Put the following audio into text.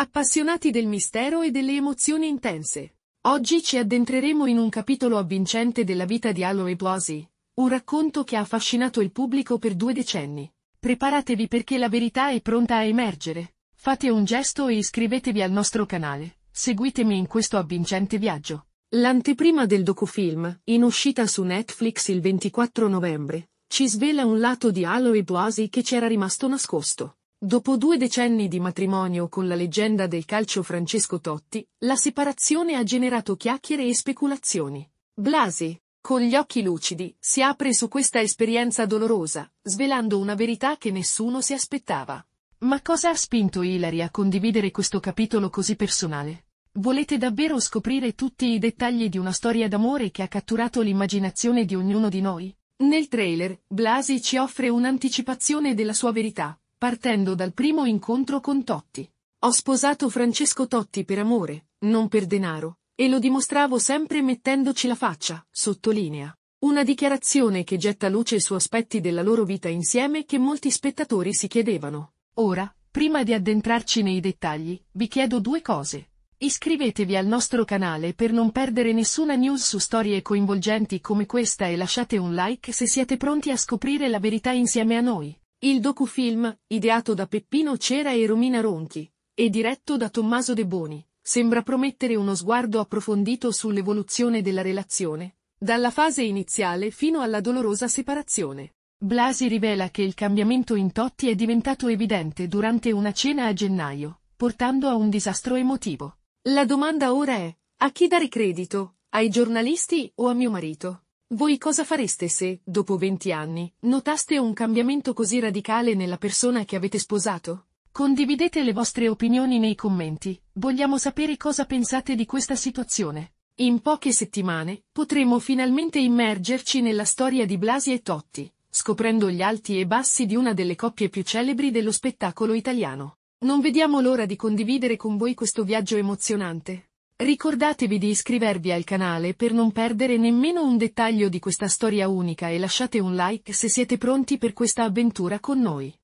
Appassionati del mistero e delle emozioni intense. Oggi ci addentreremo in un capitolo avvincente della vita di Aloe Blasi, un racconto che ha affascinato il pubblico per due decenni. Preparatevi perché la verità è pronta a emergere. Fate un gesto e iscrivetevi al nostro canale. Seguitemi in questo avvincente viaggio. L'anteprima del docufilm, in uscita su Netflix il 24 novembre, ci svela un lato di Aloe Blasi che c'era rimasto nascosto. Dopo due decenni di matrimonio con la leggenda del calcio Francesco Totti, la separazione ha generato chiacchiere e speculazioni. Blasi, con gli occhi lucidi, si apre su questa esperienza dolorosa, svelando una verità che nessuno si aspettava. Ma cosa ha spinto Hilary a condividere questo capitolo così personale? Volete davvero scoprire tutti i dettagli di una storia d'amore che ha catturato l'immaginazione di ognuno di noi? Nel trailer, Blasi ci offre un'anticipazione della sua verità, partendo dal primo incontro con Totti. Ho sposato Francesco Totti per amore, non per denaro, e lo dimostravo sempre mettendoci la faccia, sottolinea. Una dichiarazione che getta luce su aspetti della loro vita insieme che molti spettatori si chiedevano. Ora, prima di addentrarci nei dettagli, vi chiedo due cose. Iscrivetevi al nostro canale per non perdere nessuna news su storie coinvolgenti come questa e lasciate un like se siete pronti a scoprire la verità insieme a noi. Il docufilm, ideato da Peppino Cera e Romina Ronchi, e diretto da Tommaso De Boni, sembra promettere uno sguardo approfondito sull'evoluzione della relazione, dalla fase iniziale fino alla dolorosa separazione. Blasi rivela che il cambiamento in Totti è diventato evidente durante una cena a gennaio, portando a un disastro emotivo. La domanda ora è, a chi dare credito? Ai giornalisti o a mio marito? Voi cosa fareste se, dopo 20 anni, notaste un cambiamento così radicale nella persona che avete sposato? Condividete le vostre opinioni nei commenti, vogliamo sapere cosa pensate di questa situazione. In poche settimane, potremo finalmente immergerci nella storia di Blasi e Totti, scoprendo gli alti e bassi di una delle coppie più celebri dello spettacolo italiano. Non vediamo l'ora di condividere con voi questo viaggio emozionante. Ricordatevi di iscrivervi al canale per non perdere nemmeno un dettaglio di questa storia unica e lasciate un like se siete pronti per questa avventura con noi.